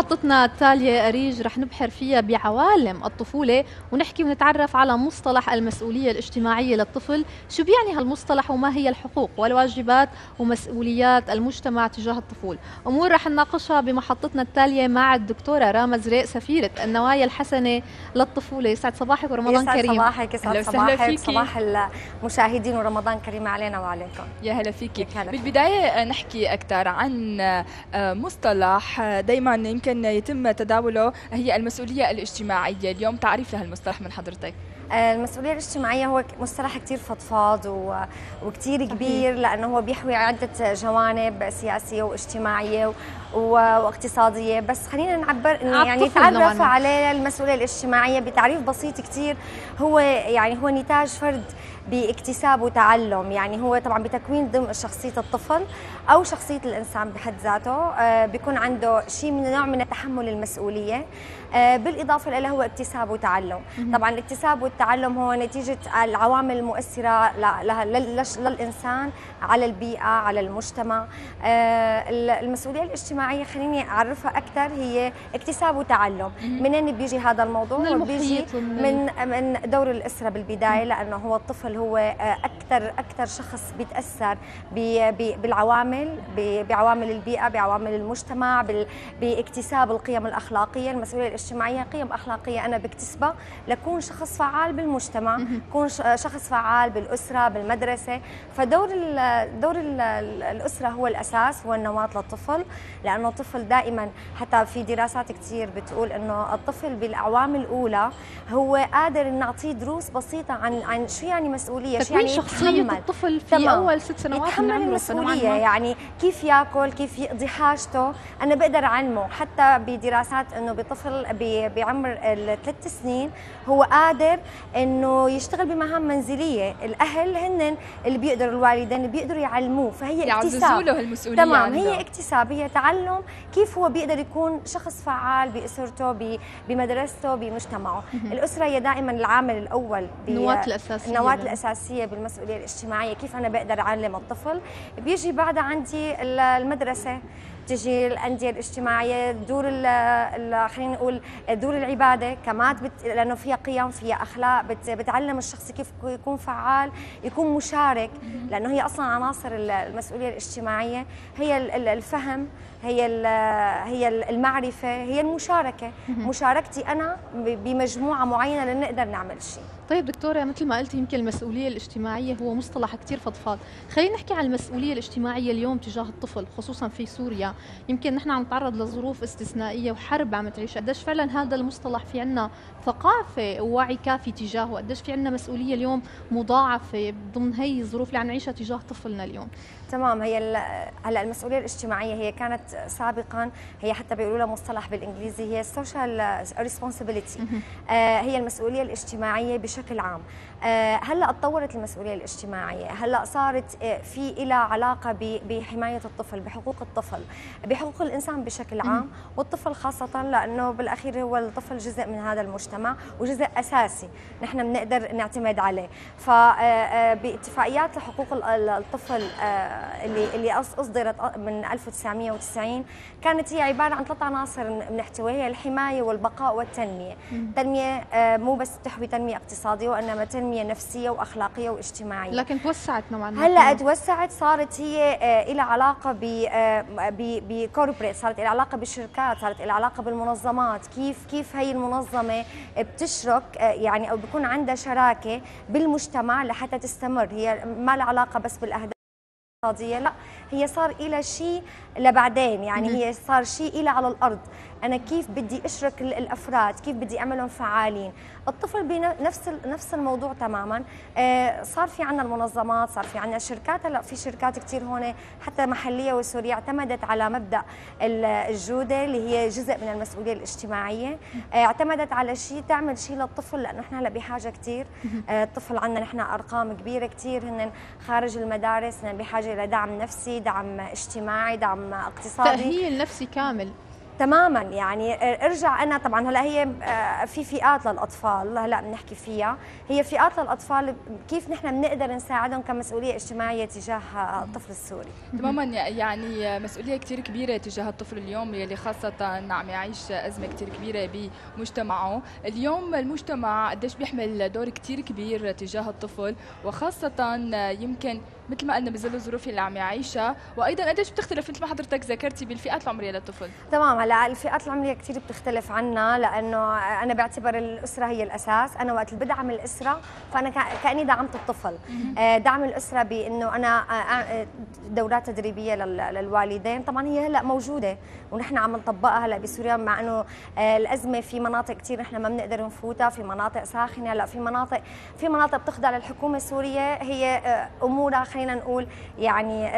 بمحطتنا التالية أريج رح نبحر فيها بعوالم الطفولة ونحكي ونتعرف على مصطلح المسؤولية الاجتماعية للطفل. شو بيعني هالمصطلح وما هي الحقوق والواجبات ومسؤوليات المجتمع تجاه الطفول؟ أمور رح نناقشها بمحطتنا التالية مع الدكتورة راما زريق سفيرة النوايا الحسنة للطفولة. يسعد صباحك ورمضان يسعد كريم. صباحك يسعد صباحك صباح المشاهدين ورمضان كريم علينا وعليكم. يا هلا فيكي. بالبداية نحكي أكثر عن مصطلح دائما يمكن يتم تداوله هي المسؤولية الاجتماعية. اليوم تعريف لهالمصطلح من حضرتك. المسؤولية الاجتماعية هو مصطلح كتير فضفاض و... وكتير كبير لأنه هو بيحوي عدة جوانب سياسية واجتماعية و... واقتصادية. بس خلينا نعبر إنه يعني تعرف عليه المسؤولية الاجتماعية بتعريف بسيط كتير. هو يعني هو نتاج فرد باكتساب وتعلم. يعني هو طبعا بتكوين ضمن شخصية الطفل أو شخصية الإنسان بحد ذاته. بيكون عنده شيء من نوع من تحمل المسؤولية. بالإضافة إلى هو اكتساب وتعلم. طبعا الاكتساب والتعلم هو نتيجة العوامل المؤثرة للإنسان على البيئة على المجتمع. المسؤولية الاجتماعية خليني أعرفها أكثر هي اكتساب وتعلم. منين بيجي هذا الموضوع؟ من بيجي من من دور الأسرة بالبداية لأنه هو الطفل هو أكثر أكثر شخص بيتأثر بالعوامل بعوامل البيئة بعوامل المجتمع باكتساب القيم الأخلاقية. المسؤولية الاجتماعية قيم أخلاقية أنا بكتسبها لكون شخص فعال بالمجتمع كون شخص فعال بالأسرة بالمدرسة. فدور ال دور ال الأسرة هو الأساس هو النواة للطفل. لأنه الطفل دائما حتى في دراسات كثير بتقول أنه الطفل بالأعوام الأولى هو قادر نعطيه دروس بسيطة عن عن شو يعني مسؤولية شو يعني شخصية الطفل في تمام. أول ست سنوات يتحمل من المسؤولية يعني كيف ياكل كيف يقضي حاجته. أنا بقدر أعلمه حتى بدراسات أنه بطفل بعمر الثلاث سنين هو قادر إنه يشتغل بمهام منزلية. الأهل هن اللي بيقدروا الوالدين اللي بيقدروا يعلموه فهي اكتساب. له المسؤولية تمام. هي اكتساب هي تعلم كيف هو بيقدر يكون شخص فعال بأسرته بمدرسته بمجتمعه. الأسرة هي دائما العامل الأول النواة الأساسية. النواة الأساسية بالمسؤولية الاجتماعية. كيف أنا بقدر أعلم الطفل؟ بيجي بعدها عندي المدرسة. تجي الأندية الاجتماعية دور خلينا نقول دور العبادة. كمان بت... لأنه فيها قيم فيها أخلاق بت... بتعلم الشخص كيف يكون فعال يكون مشارك. لأنه هي أصلا عناصر المسؤولية الاجتماعية. هي الفهم هي هي المعرفة هي المشاركة. مشاركتي أنا بمجموعة معينة لنقدر نعمل شيء. طيب دكتورة مثل ما قلتي يمكن المسؤولية الاجتماعية هو مصطلح كثير فضفاض، خلينا نحكي عن المسؤولية الاجتماعية اليوم تجاه الطفل خصوصا في سوريا، يمكن نحن عم نتعرض لظروف استثنائية وحرب عم تعيش، قديش فعلا هذا المصطلح في عنا ثقافة ووعي كافي تجاهه، قديش في عنا مسؤولية اليوم مضاعفة ضمن هي الظروف اللي عم نعيشها تجاه طفلنا اليوم. تمام. هي هلا المسؤولية الاجتماعية هي كانت سابقا هي حتى بيقولوا لها مصطلح بالإنجليزي هي ال social responsibility هي المسؤولية الاجتماعية بشكل بشكل عام. هلا تطورت المسؤولية الاجتماعية هلا صارت في لها علاقة بحماية الطفل بحقوق الطفل بحقوق الإنسان بشكل عام والطفل خاصة لأنه بالأخير هو الطفل جزء من هذا المجتمع وجزء أساسي نحن بنقدر نعتمد عليه. فباتفاقيات لحقوق الطفل اللي اللي أصدرت من 1990 كانت هي عبارة عن ثلاث عناصر بنحتويها هي الحماية والبقاء والتنمية. التنميه مو بس تحوي تنمية اقتصادية وإنما تنمية نفسية وأخلاقية واجتماعية. لكن توسعت نوعا ما هلأ توسعت صارت هي لها علاقة ب بكوربريت صارت لها علاقة بالشركات صارت لها علاقة بالمنظمات. كيف كيف هي المنظمة بتشرك يعني أو بيكون عندها شراكة بالمجتمع لحتى تستمر؟ هي ما لها علاقة بس بالأهداف لا هي صار إلى شيء لبعدين. يعني هي صار شيء إلى على الأرض. أنا كيف بدي أشرك الأفراد؟ كيف بدي أعملهم فعالين؟ الطفل بنفس نفس الموضوع تماما. آه صار في عندنا المنظمات صار في عندنا شركات. هلا في شركات كثير هون حتى محلية وسورية اعتمدت على مبدأ الجودة اللي هي جزء من المسؤولية الاجتماعية. آه اعتمدت على شيء تعمل شيء للطفل لأنه إحنا هلا بحاجة كثير آه الطفل عندنا نحن أرقام كبيرة كثير هن خارج المدارس هن بحاجة إلى دعم نفسي دعم اجتماعي دعم اقتصادي. تأهيل نفسي كامل. تماما. يعني ارجع أنا طبعا هلا هي آه، في فئات للأطفال هلا بنحكي فيها. هي فئات للأطفال كيف نحن بنقدر نساعدهم كمسؤولية اجتماعية تجاه الطفل السوري؟ تماما. يعني مسؤولية كثير كبيرة تجاه الطفل اليوم يلي خاصة عم يعيش أزمة كثير كبيرة بمجتمعه. اليوم المجتمع قديش بيحمل دور كثير كبير تجاه الطفل وخاصة يمكن مثل ما قلنا بظل الظروف اللي عم يعيشها. وأيضا قديش بتختلف مثل ما حضرتك ذكرتي بالفئات العمرية للطفل؟ تمام هلا الفئات العمرية كثير بتختلف عنا لأنه أنا بعتبر الأسرة هي الأساس. أنا وقت اللي بدعم الاسره فأنا كأني دعمت الطفل. آه، دعم الأسرة بأنه أنا آه، آه، دورات تدريبية للوالدين. طبعا هي هلا موجودة ونحن عم نطبقها هلا بسوريا مع إنه الأزمة في مناطق كثير نحن ما بنقدر نفوتها. في مناطق ساخنة هلا في مناطق في مناطق بتخضع للحكومة السورية. هي أمورها خلينا نقول يعني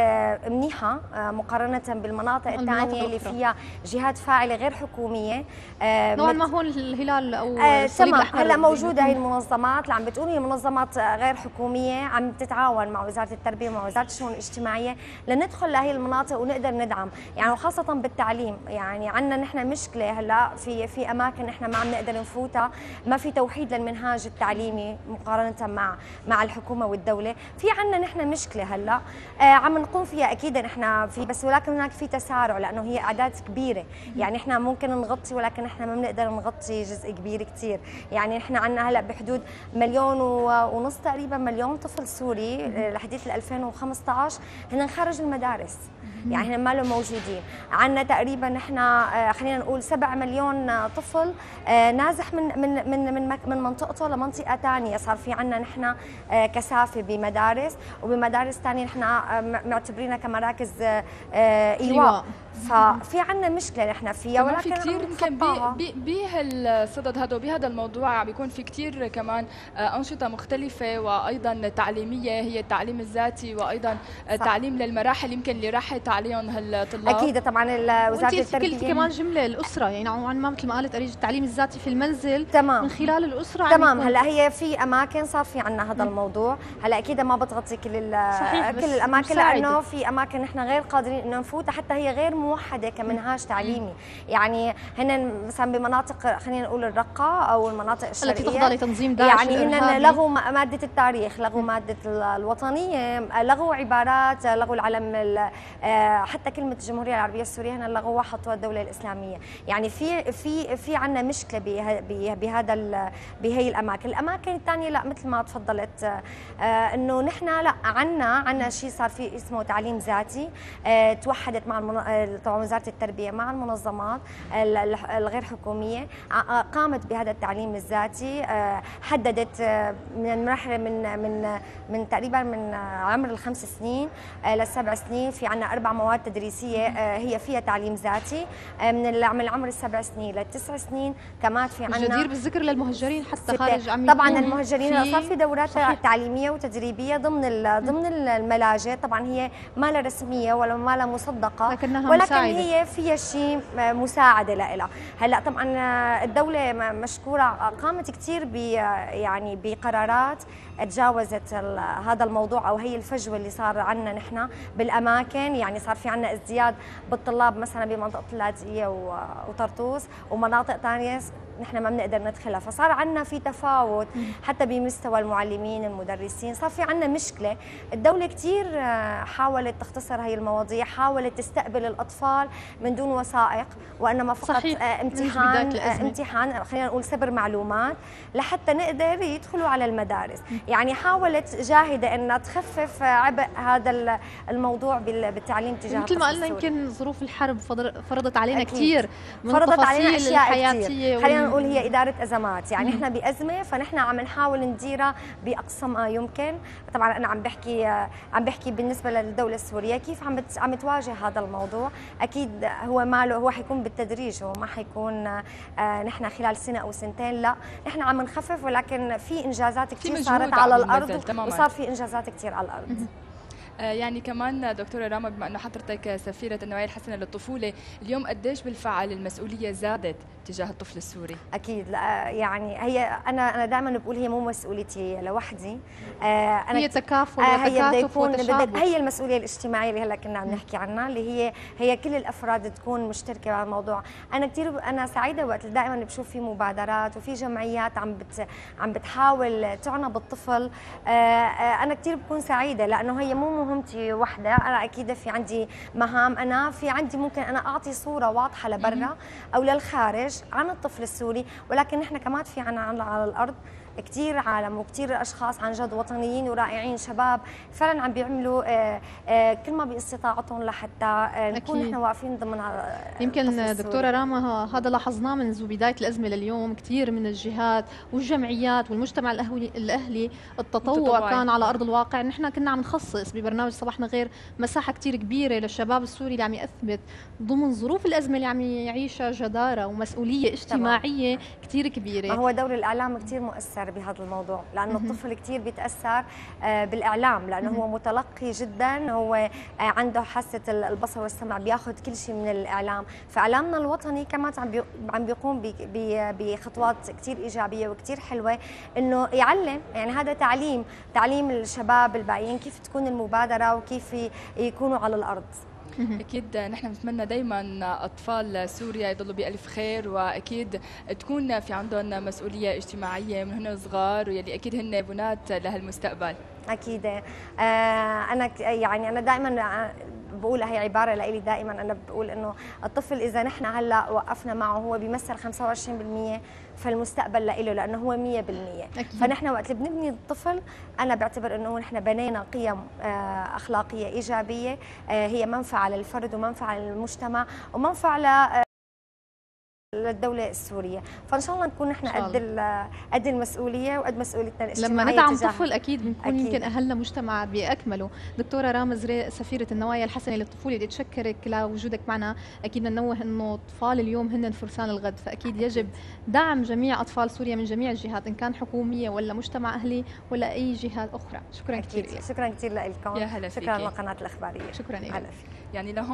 منيحة مقارنة بالمناطق الثانية اللي فيها جهات فاعلة غير حكومية نوعا ما هون الهلال أو تمام. هلأ موجودة هي المنظمات. اللي عم بتقول هي منظمات غير حكومية عم تتعاون مع وزارة التربية ومع وزارة الشؤون الاجتماعية لندخل لهي المناطق ونقدر ندعم. يعني وخاصة بالتعليم. يعني عندنا نحن مشكلة هلأ في في أماكن نحن ما عم نقدر نفوتها. ما في توحيد للمنهاج التعليمي مقارنة مع مع الحكومة والدولة. في عندنا نحن مشكلة هلا. آه عم نقوم فيها أكيد نحن في بس ولكن هناك في تسارع لأنه هي أعداد كبيرة. يعني إحنا ممكن نغطي ولكن إحنا ما بنقدر نغطي جزء كبير كثير يعني إحنا عندنا هلا بحدود مليون ونص تقريبا مليون طفل سوري لحديث 2015 هن خارج المدارس. يعني هن ما موجودين. عندنا تقريبا نحن آه، خلينا نقول 7 مليون طفل آه، نازح من من من من, من منطقته لمنطقة ثانية صار في عندنا نحن آه، كثافة بمدارس وبمدارس ثانية نحن معتبرينها كمراكز إيواء. ففي عندنا مشكلة نحن فيها ولكن في كثير يمكن بهالصدد هذا وبهذا الموضوع عم بيكون في كثير كمان أنشطة مختلفة وأيضا تعليمية هي التعليم الذاتي وأيضا صح. تعليم للمراحل يمكن اللي راحت عليهم هالطلاب. أكيد طبعا وزارة التربية. كمان جملة الأسرة يعني نوعا ما مثل ما قالت أريج التعليم الذاتي في المنزل تمام. من خلال الأسرة تمام. هلأ هي في أماكن صار في عندنا هذا الموضوع. هلأ أكيد ما بتغطي كل صحيح كل الأماكن لأنه في أماكن نحن غير قادرين إنه نفوتها حتى هي غير موحدة كمنهاج تعليمي. يعني هن مثلا بمناطق خلينا نقول الرقة أو المناطق الشرقية. التي تخضع لتنظيم داعش يعني هن لغوا مادة التاريخ لغوا مادة الوطنية لغوا عبارات لغوا العلم حتى كلمة الجمهورية العربية السورية هنا لغوها حطوها الدولة الإسلامية. يعني في في في عندنا مشكلة بهذا بهي الأماكن. الأماكن الثانية لا مثل ما تفضلت آه، إنه نحن لا عندنا عندنا شيء صار في اسمه تعليم ذاتي آه، توحدت مع طبعا وزارة التربية مع المنظمات الغير حكومية قامت بهذا التعليم الذاتي حددت من المرحله من من من تقريبا من عمر الخمس سنين للسبع سنين في عندنا أربع مواد تدريسية آه، هي فيها تعليم ذاتي. آه، من من العمر السبع سنين للتسع سنين. كمان في عندنا جدير بالذكر للمهجرين حتى خارج عم طبعا المهجرين صار في دورات صحيح. تعليمية وتدريبية ضمن ضمن الملاجئ. طبعا هي ما لها رسمية ولا ما لها مصدقة لكنها ولكن مساعدة. هي فيها شيء مساعدة لها هلأ طبعا الدولة مشكورة قامت كثير يعني بقرارات تجاوزت هذا الموضوع أو هي الفجوة اللي صار عندنا نحن بالأماكن. يعني صار في عندنا ازدياد بالطلاب مثلا بمنطقة اللاذقية وطرطوس ومناطق ثانية نحن ما بنقدر ندخلها. فصار عندنا في تفاوت حتى بمستوى المعلمين المدرسين. صار في عندنا مشكلة. الدولة كثير آه، حاولت تختصر هي المواضيع حاولت تستقبل الأطفال من دون وثائق وإنما فقط صحيح. آه، امتحان آه، امتحان خلينا نقول سبر معلومات لحتى نقدر يدخلوا على المدارس. يعني حاولت جاهدة انها تخفف عبء هذا الموضوع بالتعليم تجاه مثل ما قلنا يمكن ظروف الحرب فرضت علينا كثير من فرضت علينا أشياء الحياتية خلينا نقول هي إدارة أزمات يعني إحنا بأزمة فنحن عم نحاول نديرها بأقصى ما يمكن. طبعا أنا عم بحكي عم بحكي بالنسبة للدولة السورية كيف عم عم تواجه هذا الموضوع؟ أكيد هو ماله هو حيكون بالتدريج هو ما حيكون آه، نحن خلال سنة أو سنتين لا. نحن عم نخفف ولكن في إنجازات كثير صارت على الأرض وصار في إنجازات كثير على الأرض. آه، يعني كمان دكتورة راما بما أنه حضرتك سفيرة النوعيه الحسنة للطفولة اليوم قديش بالفعل المسؤولية زادت تجاه الطفل السوري؟ أكيد لا يعني هي أنا أنا دائما بقول هي مو مسؤوليتي لوحدي. آه أنا هي تكافل آه هي بده يكون هي المسؤولية الاجتماعية اللي هلأ كنا عم نحكي عنها اللي هي هي كل الأفراد تكون مشتركة على الموضوع. أنا كثير أنا سعيدة وقت دائما بشوف في مبادرات وفي جمعيات عم بت عم بتحاول تعنى بالطفل. آه أنا كثير بكون سعيدة لأنه هي مو مهمتي وحدة. أنا أكيد في عندي مهام أنا في عندي ممكن أنا أعطي صورة واضحة لبرا أو للخارج. عن الطفل السوري ولكن نحن كمان في عنا على الأرض. كثير عالم وكثير اشخاص عن جد وطنيين ورائعين شباب فعلا عم بيعملوا آه، آه، كل ما باستطاعتهم لحتى آه، نكون نحن واقفين ضمن يمكن دكتورة راما هذا لاحظناه منذ بداية الأزمة لليوم كثير من الجهات والجمعيات والمجتمع الاهلي الأهلي التطوع كان على أرض الواقع. نحن كنا عم نخصص ببرنامج صباحنا غير مساحة كثير كبيرة للشباب السوري اللي عم يثبت ضمن ظروف الأزمة اللي عم يعيشها جدارة ومسؤولية اجتماعية كثير كبيرة. ما هو دور الإعلام كثير مؤثر. بيتاثر بهذا الموضوع لأنه الطفل كثير بيتأثر آه، بالإعلام لأنه هو متلقي جدا هو آه، عنده حاسة البصر والسمع بياخذ كل شيء من الإعلام. فإعلامنا الوطني كمان عم عم بيقوم بخطوات كثير إيجابية وكثير حلوة إنه يعلم. يعني هذا تعليم تعليم الشباب الباقيين كيف تكون المبادرة وكيف يكونوا على الأرض. أكيد نحن بنتمنى دائما أطفال سوريا يضلوا بألف خير وأكيد تكون في عندهم مسؤولية اجتماعية من هن صغار واللي أكيد هن بنات لهالمستقبل. أكيد. آه أنا يعني أنا دائما بقول هي عبارة لإلي دائما أنا بقول إنه الطفل إذا نحن هلأ وقفنا معه هو بيمثل 25% فالمستقبل له لأنه هو 100% أكيد. فنحن وقت اللي بنبني الطفل أنا بعتبر إنه نحن بنينا قيم آه، أخلاقية إيجابية آه، هي منفعة للفرد ومنفعة للمجتمع ومنفعة للدولة السورية. فإن شاء الله نكون نحن قد قد المسؤولية وقد مسؤوليتنا الاجتماعية لما ندعم طفل أكيد بنكون يمكن أهلنا مجتمع بأكمله. دكتورة رامز سفيرة النوايا الحسنة للطفولة اللي تشكرك لوجودك معنا. أكيد ننوه أنه أطفال اليوم هن فرسان الغد. فأكيد يجب دعم جميع أطفال سوريا من جميع الجهات إن كان حكومية ولا مجتمع أهلي ولا أي جهات أخرى. شكرا كثير شكرا كثير لكم يا هلا شكرا لقناة الأخبارية. شكرا يعني لهون